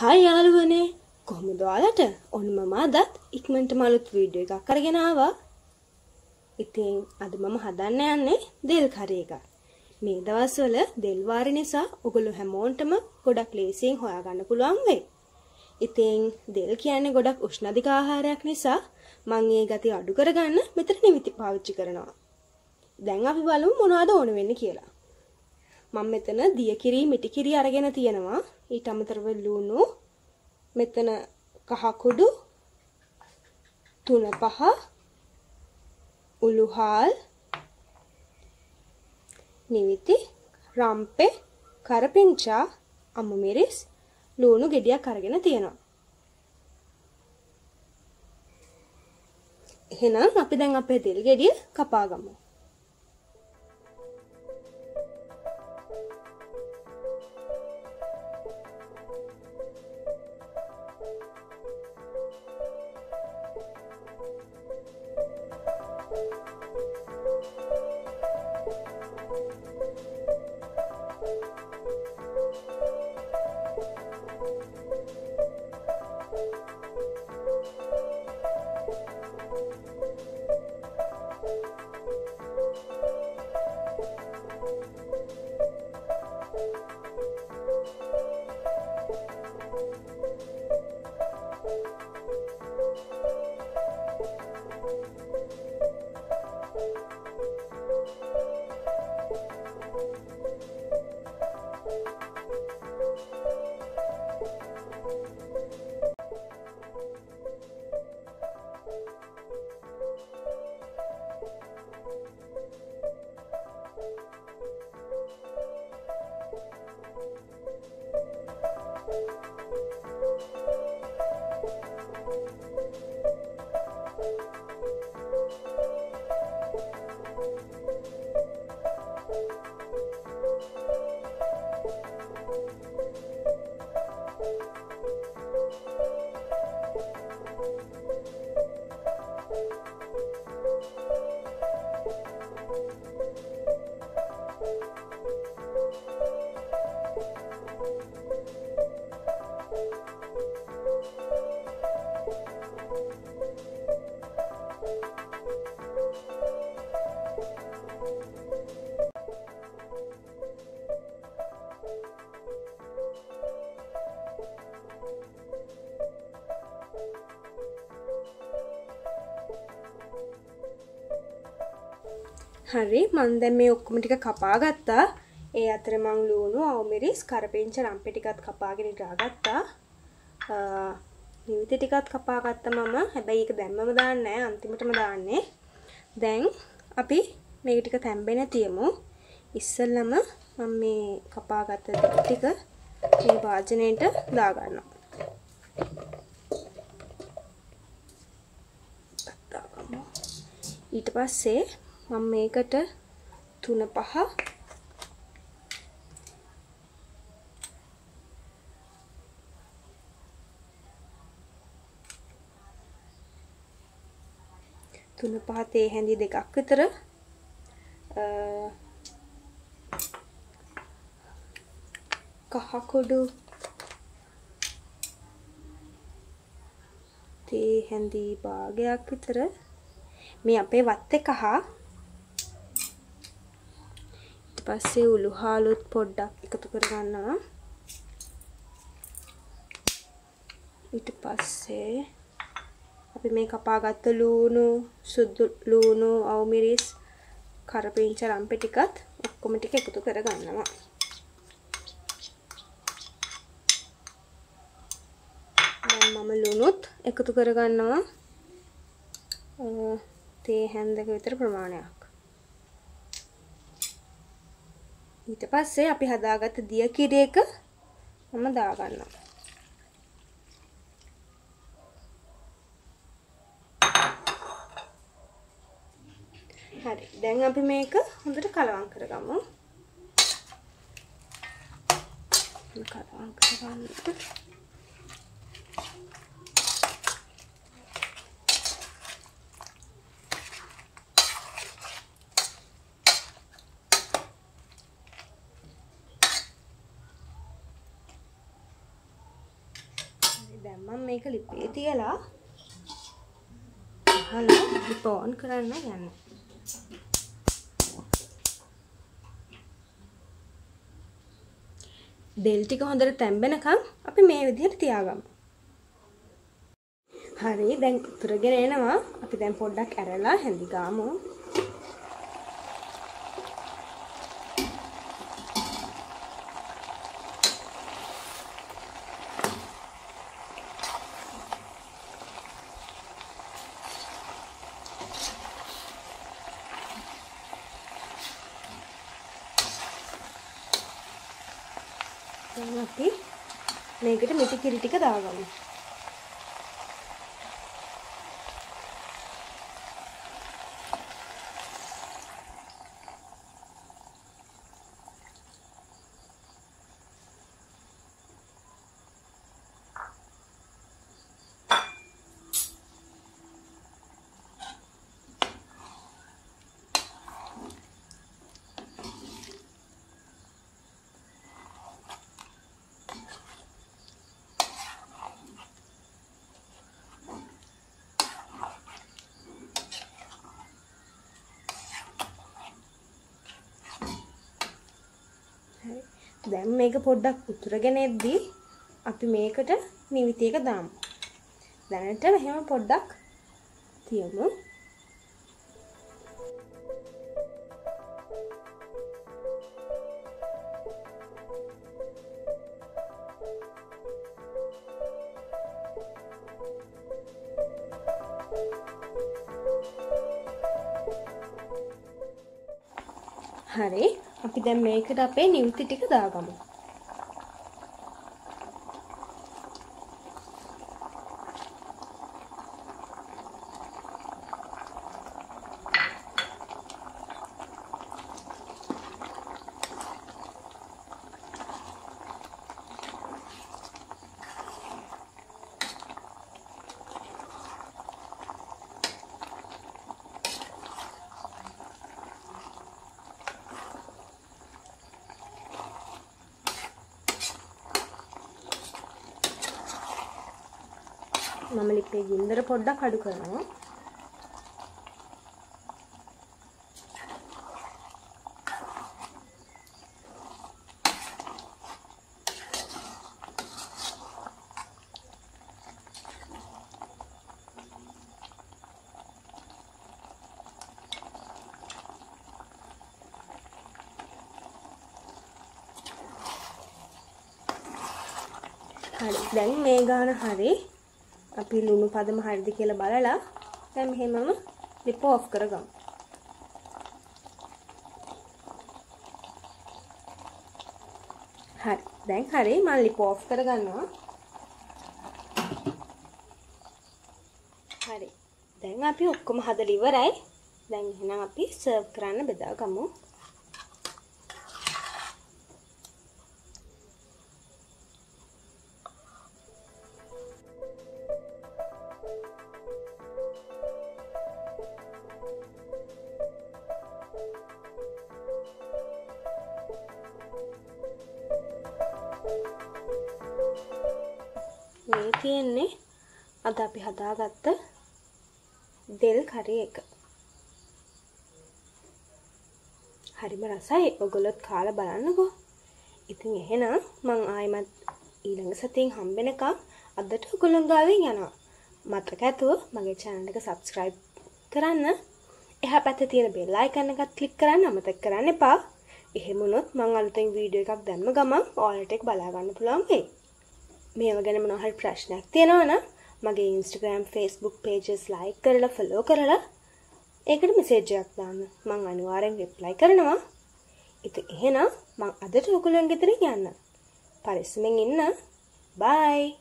හයි යාළුවනේ කොහොමද ඔයාලට ඔන්න මම අදත් ඉක්මනට මලුත් වීඩියෝ එකක් අරගෙන ආවා. ඉතින් අද මම හදන්න යන්නේ දෙල් කරි එකක්. මේ දවස්වල දෙල් වාරි නිසා ඔගොල්ලෝ හැමෝන්ටම ගොඩක් ලේසියෙන් හොයාගන්න පුළුවන් වෙයි. ඉතින් දෙල් කියන්නේ ගොඩක් උෂ්ණාධික ආහාරයක් නිසා මම ඒ ගති අඩු කරගන්න මෙතන නිවිති පාවිච්චි කරනවා. දැන් අපි බලමු මොනවද ඕන වෙන්නේ කියලා. මම මෙතන දියකිරි මිටිකිරි අරගෙන තියෙනවා. ඊට අමතරව ලුණු මෙතන කහ කුඩු තුන පහ උළුහාල් නිවිති රම්පේ කරපිංචා අමු මිරිස් ලුණු ගෙඩියක් අරගෙන තියෙනවා. එහෙනම් අපි දැන් අපේ තෙල් ගෙඩිය කපා හරි මන් දැන් මේ ඔක්කොම ටික කපා ගත්තා. ඒ අතර මං ලුණු, අවමිරිස්, කරපිංච, රම්පෙ ටිකත් කපාගෙන දාගත්තා. නිවිති ටිකත් කපා ගත්තා මම. හැබැයි ඒක දැම්මම දාන්නේ නැහැ. අන්තිමටම දාන්නේ. දැන් අපි මේක ටික තැම්බෙන තියමු. ඉස්සෙල්ලම මම මේ කපාගත්ත ටික මේ වාජනේට දාගන්නවා. ඊට පස්සේ මම මේකට තුන පහ. තුන පහ තේ හැඳි දෙකක් විතර. කහ කුඩු. තේ හැඳි භාගයක් විතර. මේ අපේ වත්තේ කහ. පස්සේ උළුහාලුත් පොඩ්ඩක් එකතු කරගන්නවා. ඊට පස්සේ අපි මේ කපාගත්ත ලූණු සුදු ලූණු අවමිරිස් කරපිංච රම්පෙ ටිකත් ඔක්කොම ටික එකතු කරගන්නවා. දැන් මම ලුණුත් එකතු කරගන්නවා. තේ හැන්දක විතර ප්‍රමාණයක්. ඊට පස්සේ අපි හදාගත්ත දිය කිරි එක මම දාගන්නවා. හරි. දැන් අපි මේක හොඳට කලවම් කරගමු. කලවම් කරගන්න. දැන් මම මේක ලිපේ තියලා අහලා ලිප ඕන් කරන්න යන්න. දෙල් ටික හොඳට තැම්බෙනකම් අපි මේ විදිහට තියාගමු. හරි දැන් උතුරගෙන එනවා. අපි දැන් පොඩ්ඩක් ඇරලා හැඳි ගාමු. දැන් අපි මේකට මිටි කිරි ටික දාගමු. දැන් මේක පොඩ්ඩක් උතුරගෙන එද්දී අපි මේකට නිවිතියක දාමු. දැනට මෙහෙම පොඩ්ඩක් තියමු. හරි අපි දැන් මේකට අපේ නිව්ති ටික දාගමු. මම ලිපේ ගින්දර පොඩ්ඩක් අඩු කරනවා. හරි දැන් මේ ගාන හරි අපි ලුණු පදම හරිද කියලා බලලා දැන් මෙහෙමම ලිප ඔෆ් කරගමු. හරි. දැන් හරි මම ලිප ඔෆ් කරගන්නවා. හරි. දැන් අපි ඔක්කොම හදලා ඉවරයි. දැන් එහෙනම් අපි සර්ව් කරන්න බෙදාගමු. තියෙන්නේ අද අපි හදාගත්ත දෙල් කරි එක. හරිම රසයි. ඔයගොල්ලොත් කාලා බලන්නකෝ. ඉතින් එහෙනම් මං ආයෙමත් ඊළඟ සතියෙන් හම්බෙනකම් අදට ඔයගොල්ලන් ගාවෙන් යනවා. මතක ඇතුව මගේ channel එක subscribe කරන්න. එහා පැත්තේ තියෙන bell icon එකත් click කරන්න අමතක කරන්න එපා. එහෙම වුණොත් මං අලුතෙන් වීඩියෝ එකක් දැම්ම ගමන් ඔයාලට ඒක බලා ගන්න පුළුවන් වෙයි. මේව ගැන මොනවා හරි ප්‍රශ්නයක් තියෙනවා නම් මගේ Instagram Facebook pages like කරලා follow කරලා ඒකට message එකක් දාන්න. මං අනිවාර්යෙන් reply කරනවා. ඉතින් එහෙනම් මං අදට ඔයගොල්ලන් ගෙදරින් යන්න. පරිස්සමෙන් ඉන්න. bye